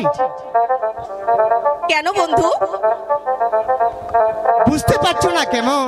খুঁজে কেন বন্ধু? বুঝতে পারছ না কেমন?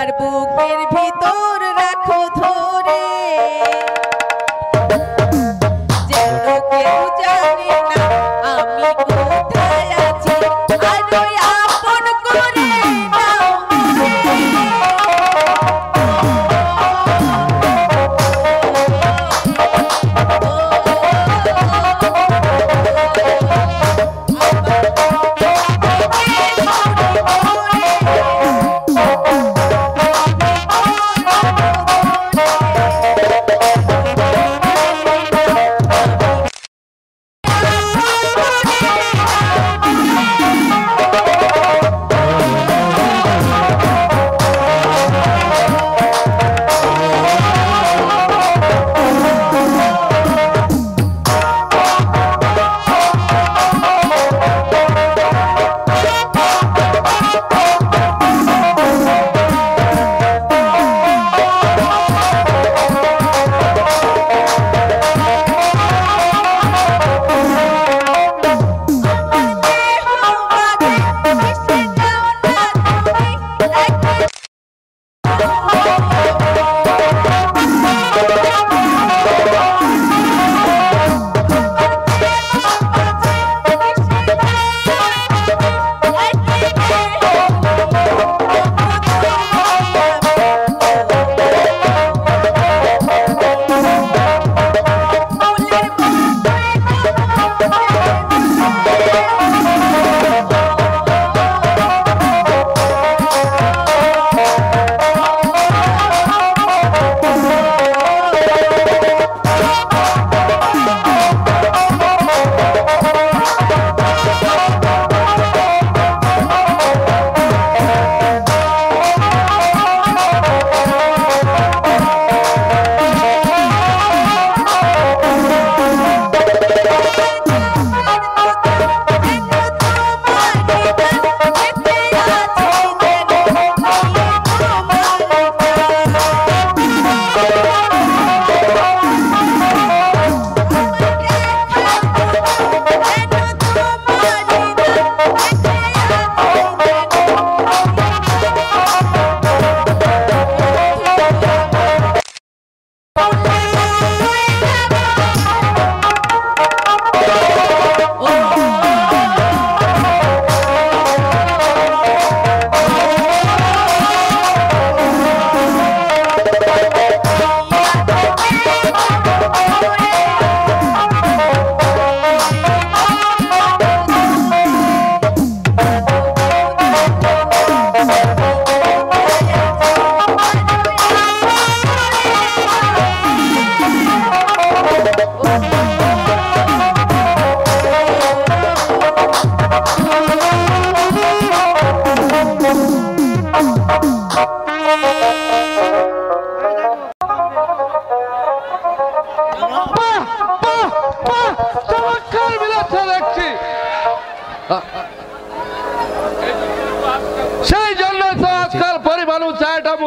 i'm gonna bug, bug,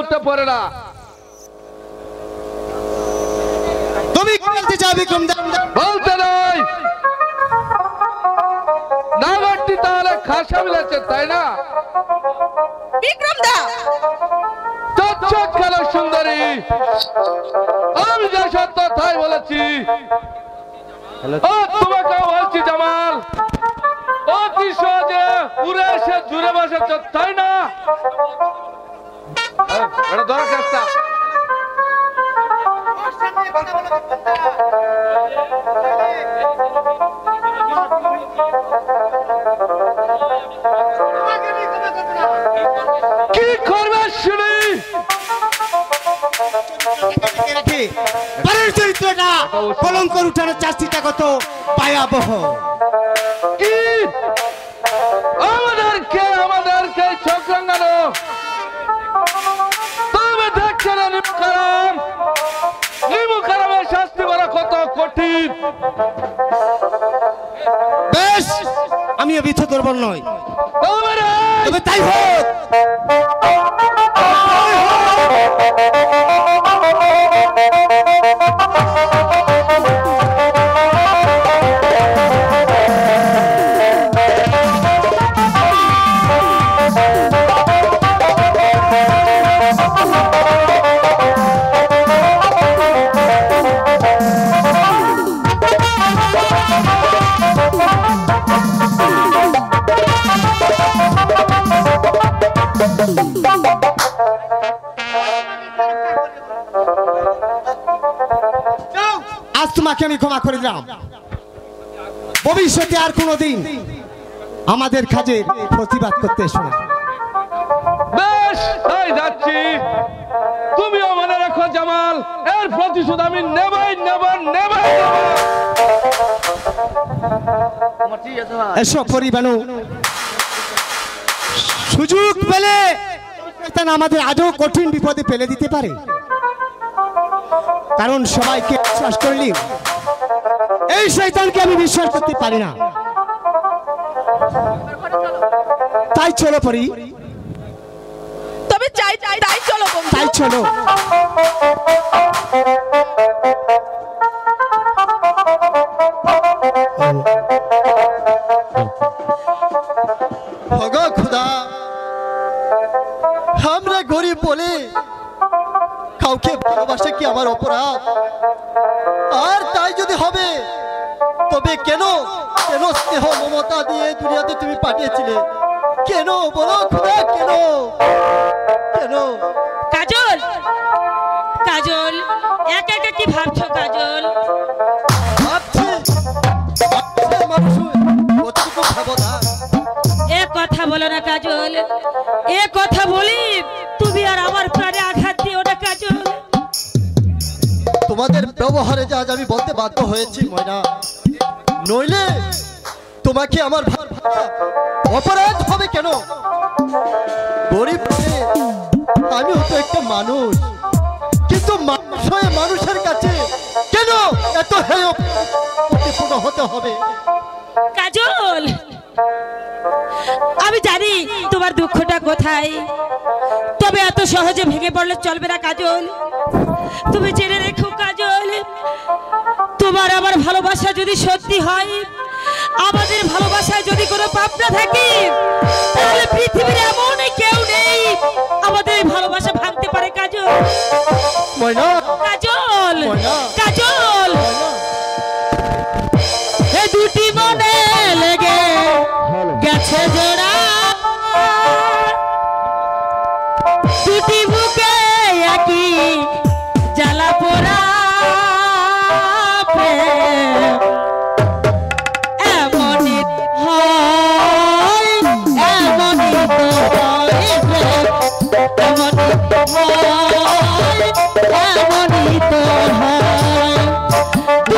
মুঠতে পড়ে না। তুমি বলতে চাও বিক্রম দা? বলতে নয় নাগরটি তাহলে খাসা মিলেছে তাই না? বিক্রম দা! সুন্দরী। আমি যা সত্য তাই বলেছি। ও তোমাকে বলছি জামাল। অতি সহজে উড়ে এসে জুড়ে বসেছ তাই না? এটা ধরো কাজটা কি করবে শুনি? চরিত্রটা কলঙ্কর উঠানোর চাষিটা কত ভয়াবহ কি দেখছে না নিমুখারাম নিমুখারামের শাস্তি করা কত কঠিন। বেশ আমি দুর্বল নই। তবে তাই হোক। তোমাকে আমি ক্ষমা করে দিলাম। ভবিষ্যতে আর কোনোদিন আমাদের কাজের প্রতিবাদ করতে এসো বেশ তাই যাচ্ছি। তুমিও মনে রাখো জামাল এর প্রতিশোধ আমি নেবাই নেব নেবাই নেব এসো পরিবানু। সুযোগ পেলে আমাদের আজও কঠিন বিপদে ফেলে দিতে পারে। কারণ সবাইকে বিশ্বাস করলি। এই শৈতানকে আমি বিশ্বাস করতে পারি না। তাই চলো পরি তবে চাই চাই তাই চলো তাই চলো। আমার অপরাধ। আর তাই যদি হবে তবে কেন কেন স্নেহ মমতা দিয়ে দুনিয়াতে তুমি পাঠিয়েছিলে? কেন বলো খুদা কেন? কেন? কাজল কাজল একা একা কি ভাবছ কাজল? ভাবছি মানুষ এ কথা বলো না কাজল এ কথা ব্যবহারে যা আজ আমি বলতে বাধ্য হয়েছি, ময়না। নইলে তোমাকে আমার অপরাধ হবে কেন? গরিব আমিও তো একটা মানুষ। কিন্তু মানুষ মানুষের কাছে কেন এত হেয় প্রতিপূর্ণ হতে হবে? কাজল, আমি জানি তোমার দুঃখটা কোথায়। তবে এত সহজে ভেঙে পড়লে চলবে না, কাজল। তুমি জেনে তোমার আমার ভালোবাসা যদি সত্যি হয় আমাদের ভালোবাসায় যদি কোনো পাপনা থাকে তাহলে পৃথিবীর এমন কেউ নেই আমাদের ভালোবাসা ভাঙতে পারে কাজল। কাজল কাজল। দুটি মনে লেগে গেছে জোড়া।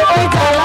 Jamaica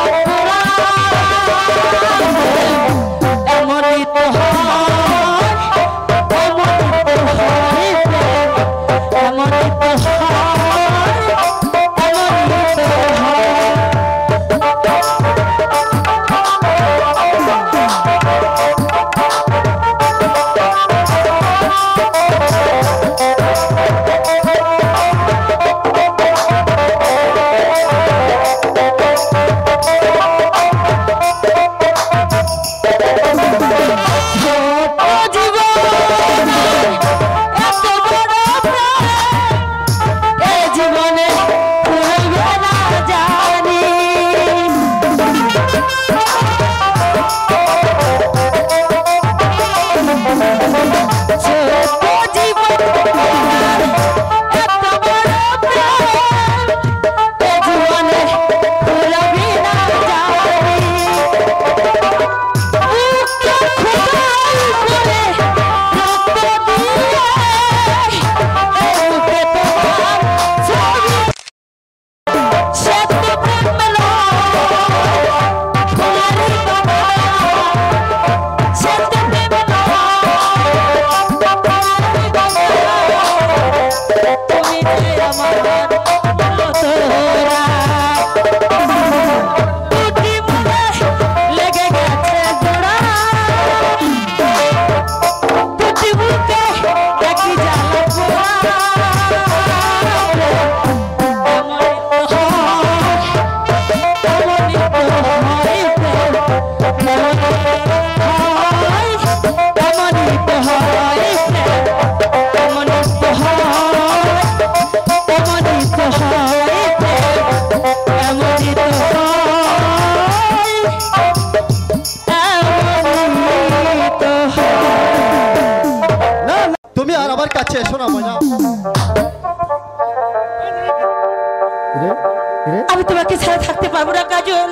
আমি তোমাকে ছাড়া থাকতে পারব না কাজল।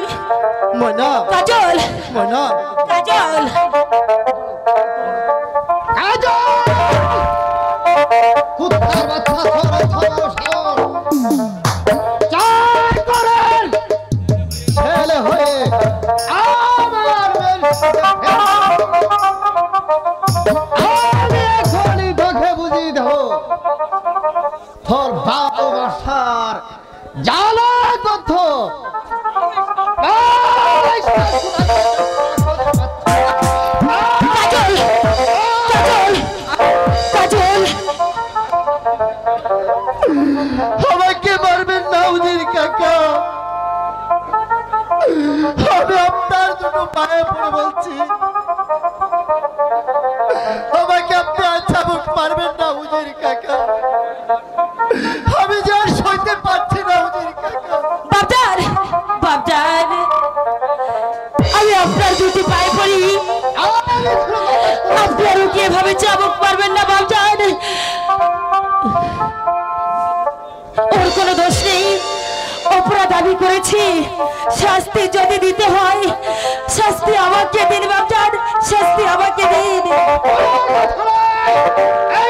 কাজল। কাজল। কাজল! কুত্তার বাচ্চা চাবুক পারবেন না বাবজান ওর কোনো দোষ নেই। অপরাধ দাবি করেছি। শাস্তি যদি দিতে হয়, শাস্তি আমাকে দিন বাবজান শাস্তি আমাকে দিন। এই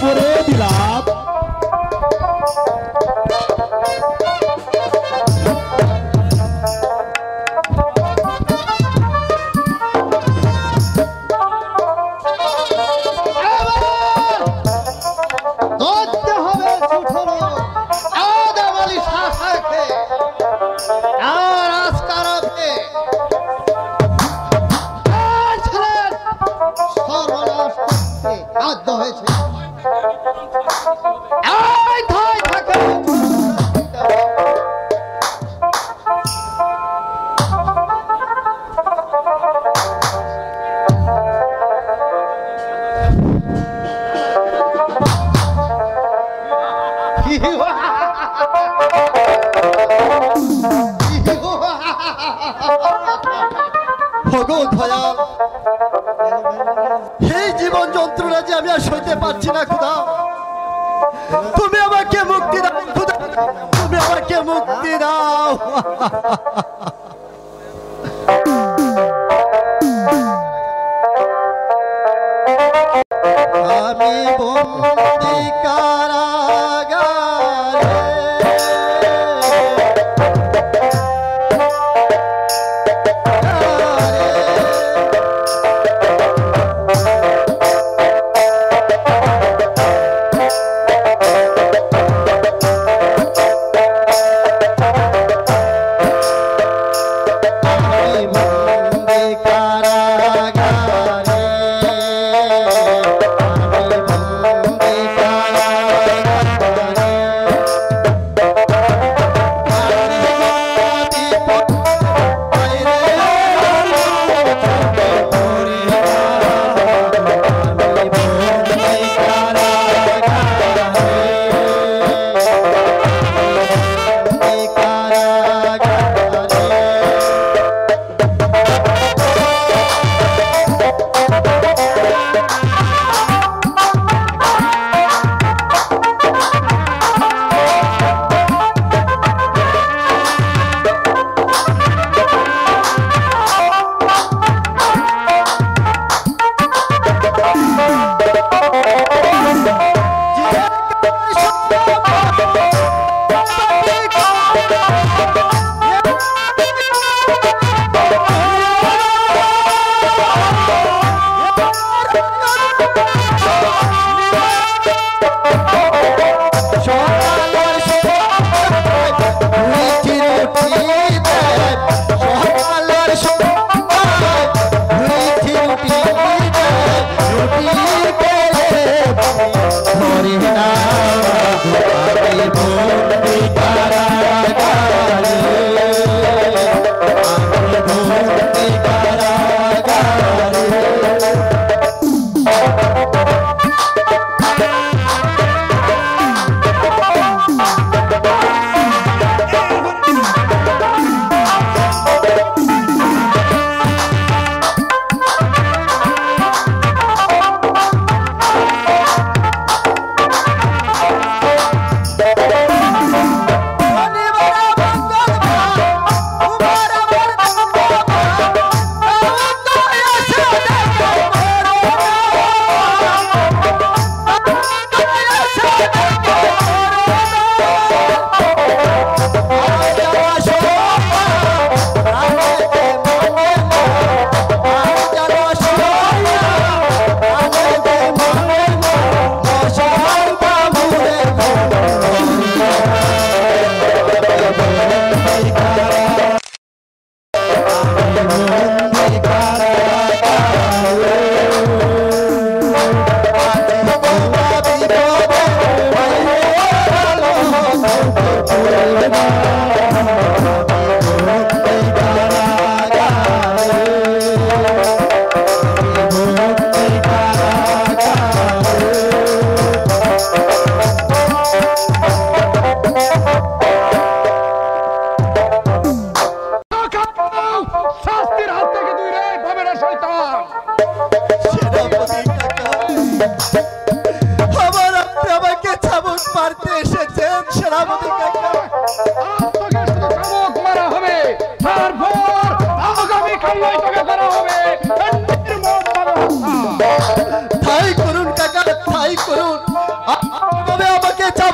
por ele. Tara. করুন তবে আমাকে চাবুক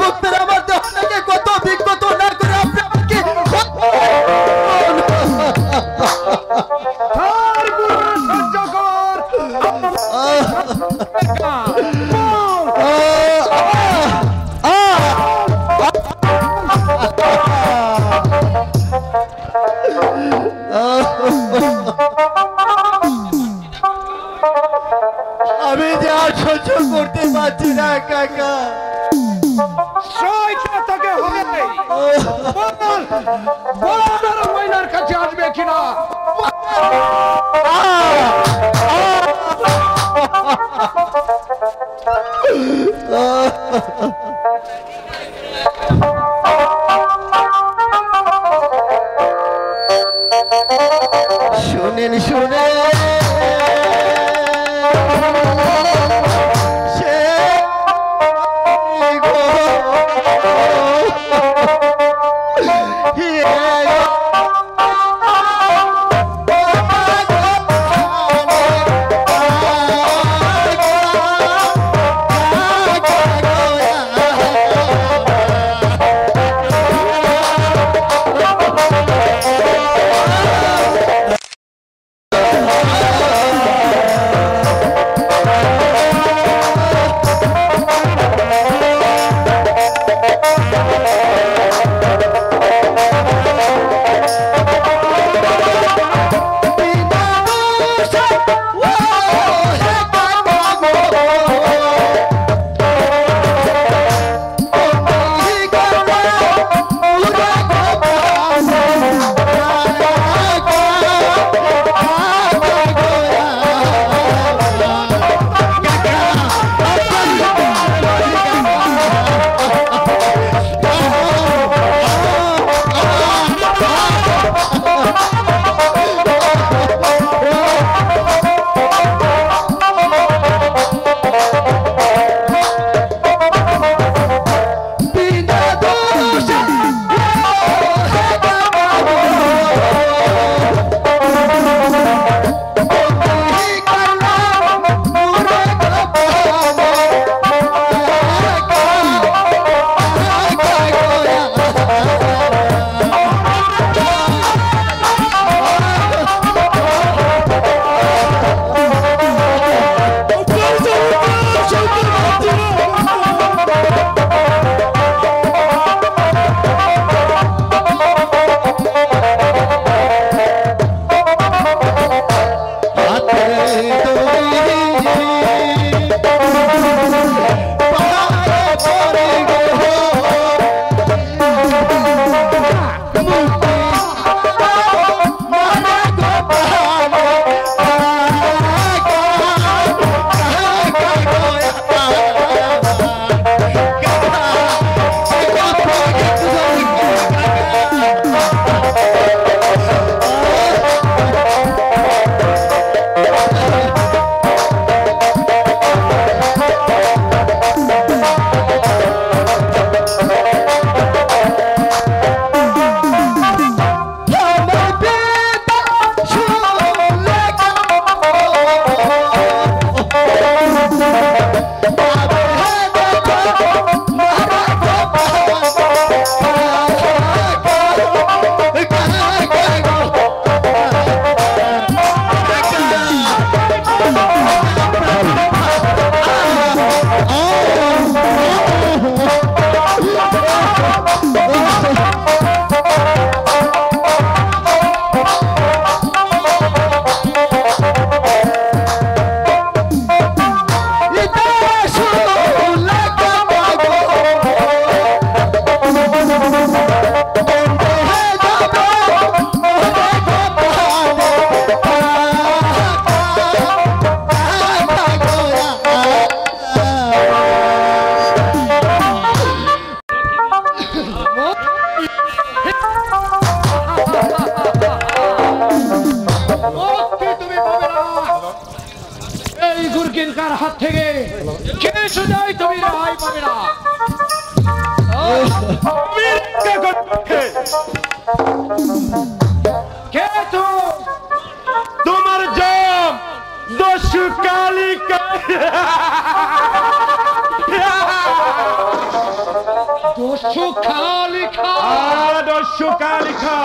কালিকা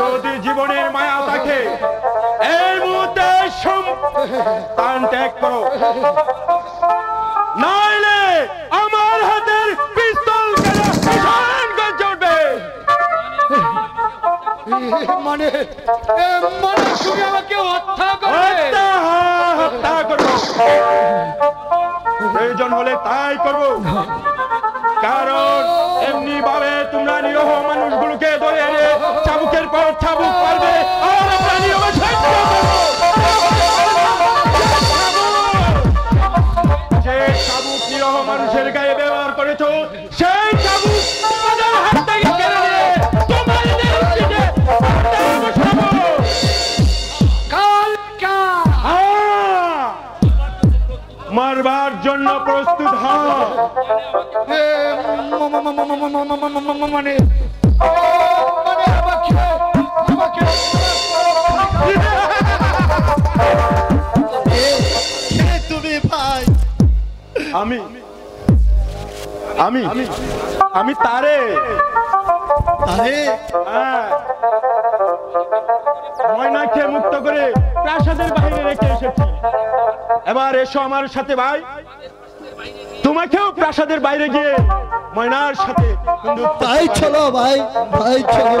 যদি জীবনের মায়া থাকে এই মুহূর্তে প্রাণ ত্যাগ করো। নাইলে আমার হাতের পিস্তল উঠবে মানে মানে তুমি আমাকে হত্যা করবে? হত্যা করব। প্রয়োজন হলে তাই করব। কারণ এমনি ভাবে তোমরা নিরহ মানুষগুলোকে ধরে এনে চাবুকের পর চাবুক পারবে যে চাবুক নিরহ মানুষের গায়ে মারবার জন্য প্রস্তুত হ মানে তুমি ভাই আমি আমি আমি তারে তারে হ্যাঁ। ময়নাকে মুক্ত করে প্রাসাদের বাইরে রেখে এসেছি। এবার এসো আমার সাথে ভাই। তোমাকেও প্রাসাদের বাইরে গিয়ে ময়নার সাথে তাই চলো ভাই ভাই চলো।